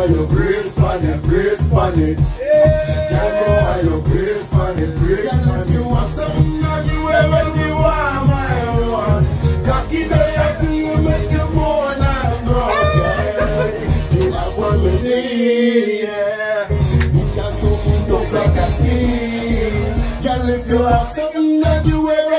how you brace on it, brace on it. Tell me how you brace on it, brace on it. You want something that you ever be want, my one. Cocky day, I see you make you moan and grow. You have what we need. This is something tough like a steel. Girl, if you have something that you ever